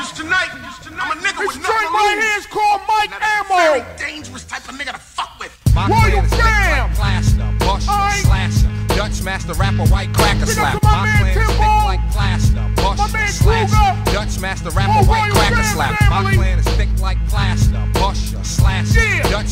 Just tonight, just tonight. I'm a nigga This with joint nothing to right lose. here is called Mike Now, that's a very dangerous type of nigga to fuck with. My Royal clan is thick like plaster, busher, Aight. slasher, Dutch master rapper, white cracker Big slap. to my man is thick Timbo. like plaster, busher, man slasher, Dutch master rapper, Whole white Royal cracker fam slap. family. My clan is thick like plaster, busher, slasher,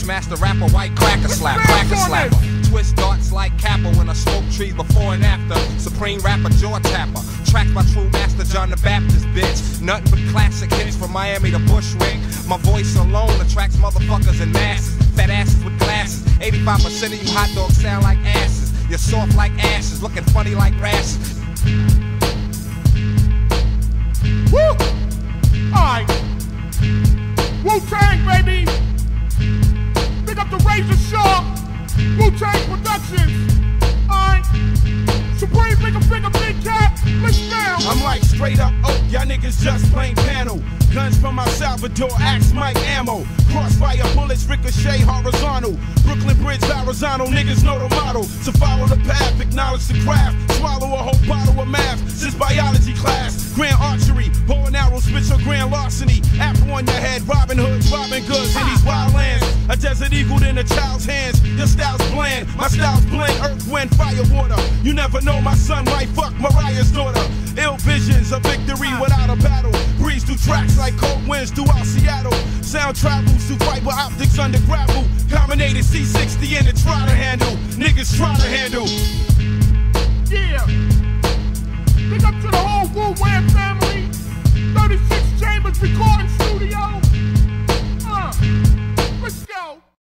Dutch master rapper, white cracker slap, cracker slapper. Twist darts like Kappa when I smoke trees before and after. Supreme rapper, jaw tapper. Tracked by true master John the Baptist, bitch. Nothing but classic hits from Miami to Bushwick. My voice alone attracts motherfuckers and masses. Fat asses with glasses. 85% of you hot dogs sound like asses. You're soft like ashes, looking funny like rashes. Razor Sharp. Wu Tang Productions. Supreme Finger Finger Big Cat. Let's down. I'm like straight up oak, y'all niggas just plain panel. Guns from my Salvador, axe Mic ammo. Crossfire bullets ricochet horizontal. Brooklyn Bridge horizontal, niggas know the model. So follow the path, acknowledge the craft. Swallow a whole bottle of math since biology class. Grand archery, bow and arrow, spit your grand larceny. Apple on your head, Robin Hood, robbing goods in a child's hands. Your style's bland, my style's blend. Earth, wind, fire, water. You never know my son might fuck Mariah's daughter. Ill visions of victory without a battle. Breeze through tracks like cold winds throughout Seattle. Sound travels through fiber optics under gravel. Combinated C60 in the try to handle. Niggas try to handle.